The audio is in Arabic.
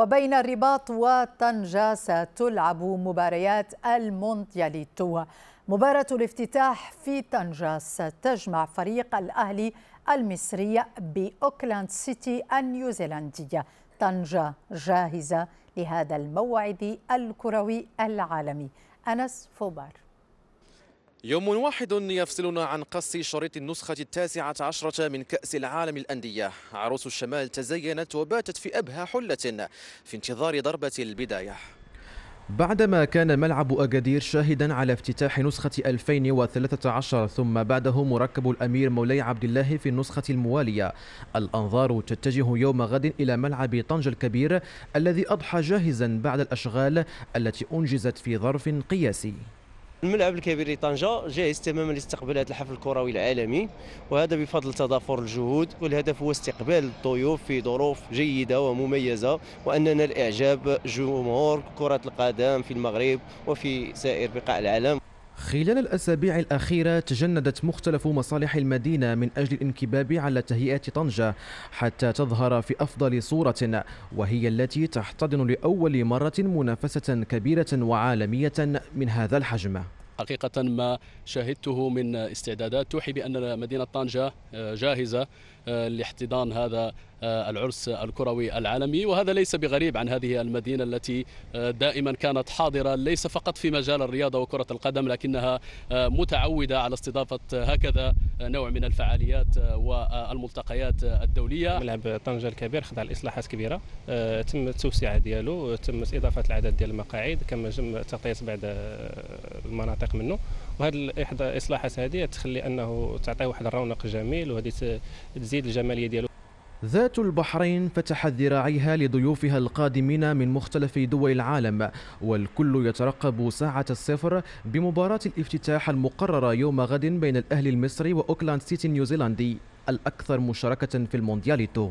وبين الرباط وطنجة ستلعب مباريات الموندياليتو مباراة الافتتاح في طنجة ستجمع فريق الأهلي المصري بأوكلاند سيتي النيوزيلندية. طنجة جاهزة لهذا الموعد الكروي العالمي. أنس فوبار. يوم واحد يفصلنا عن قص شريط النسخة التاسعة عشرة من كأس العالم الأندية. عروس الشمال تزينت وباتت في أبهى حلة في انتظار ضربة البداية. بعدما كان ملعب أكادير شاهدا على افتتاح نسخة 2013 ثم بعده مركب الأمير مولاي عبد الله في النسخة الموالية. الأنظار تتجه يوم غد إلى ملعب طنجة الكبير الذي أضحى جاهزا بعد الأشغال التي أنجزت في ظرف قياسي. الملعب الكبير لطنجة جاهز تماما لاستقبال هذا الحفل الكروي العالمي وهذا بفضل تضافر الجهود والهدف هو استقبال الضيوف في ظروف جيدة ومميزة وأن ننال إعجاب جمهور كرة القدم في المغرب وفي سائر بقاع العالم. خلال الأسابيع الأخيرة تجندت مختلف مصالح المدينة من أجل الانكباب على تهيئة طنجة حتى تظهر في أفضل صورة وهي التي تحتضن لأول مرة منافسة كبيرة وعالمية من هذا الحجم. حقيقة ما شاهدته من استعدادات. توحي بأن مدينة طنجة جاهزة لاحتضان هذا العرس الكروي العالمي. وهذا ليس بغريب عن هذه المدينة التي دائما كانت حاضرة ليس فقط في مجال الرياضة وكرة القدم لكنها متعودة على استضافة هكذا نوع من الفعاليات والملتقيات الدولية. ملعب طنجة الكبير خضع لإصلاحات كبيرة. تم التوسعة ديالو تم إضافة العدد ديال المقاعد كما تم تغطية بعض المناطق منه. وهذه إحدى الإصلاحات هذه تخلي أنه تعطيه واحد الرونق جميل وهذه تزيد الجمالية ديالو. ذات البحرين فتحت ذراعيها لضيوفها القادمين من مختلف دول العالم والكل يترقب ساعة الصفر بمباراة الافتتاح المقررة يوم غد بين الأهلي المصري وأوكلاند سيتي النيوزيلندي الأكثر مشاركة في الموندياليتو